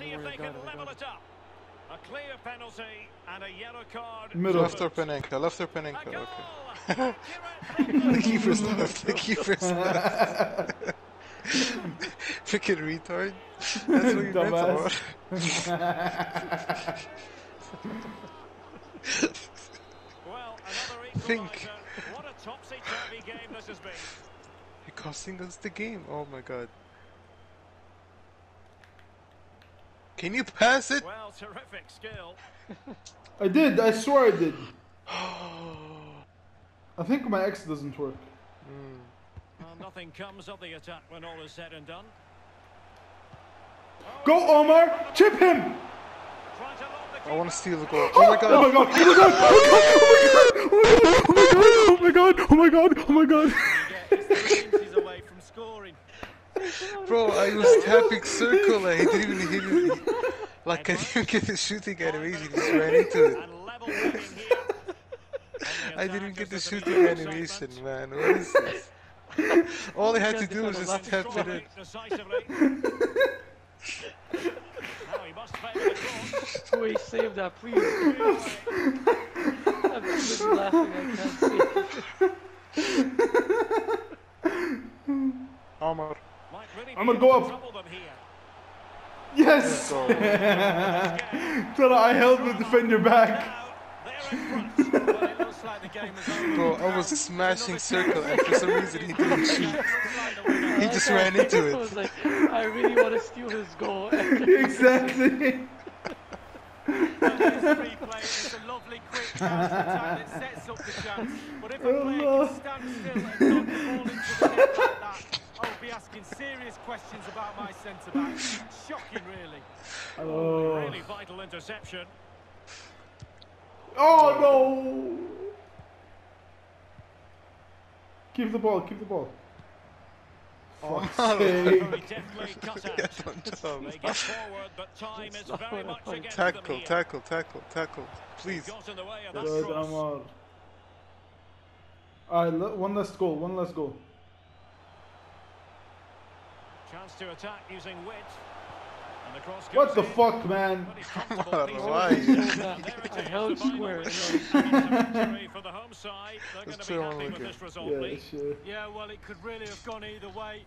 see if they can level it up. A clear penalty and a yellow card. Middle. Left or Panenka, left or A Panenka, goal. okay. Accurate. the keeper's left, the keeper's left. Freaking retard. That's what you meant Dumbass. for. Well, another Think. What a topsy-turvy game this has been. You're costing us the game. Oh my god. Can you pass it? Well, terrific skill. I did. I swear I did. I think my X doesn't work. Hmm. Well, nothing comes of the attack when all is said and done. Go, Omar! Chip him! Trying to lob the I want to keeper. steal the goal. Oh, oh my god. Oh my god! Oh my god! Oh my god! Oh my god! Oh my god! It's three inches away from scoring. Bro, I was tapping circle and he didn't even hit it. Like, I didn't get the shooting animation, he just ran into it. And level heading here. On the I didn't get the shooting animation, man. What is this? All I had to do was just tap it in. Decisively. now he must favour the cross. Wait, save that, please. I'm too busy laughing, I can't see. Omar. Might really I'm gonna go up. trouble them here. Yes! So, Tell her I held the defender back. Now, they're in front. Well, it looks like the game was over. bro, I was smashing circle and for some reason he didn't shoot. Looks like the winner. He just ran into I it. was like, I really want to steal his goal. exactly. This replay is a lovely quick counter attack that sets up the chance. But if a player can stand still and knock the ball into the net like that, I'll be asking serious questions about my centre back. Shocking, really. Oh, Really vital interception. oh no! Keep the ball, keep the ball. Oh, Fuck's sake. Very deftly cut out. Yes, on top. They get forward, but time is very much against Tackle, them here. tackle, tackle, tackle. Please. Got in the way of that Good, cross. Amar. Alright, one last goal, one last goal. Chance to attack using width. And the cross What the in. fuck, man? But he's comfortable Omar, piece. why? And I is, held the final square. it's a for the home side. They're going to be happy with this result, Yeah, sure. Yeah, well, it could really have gone either way.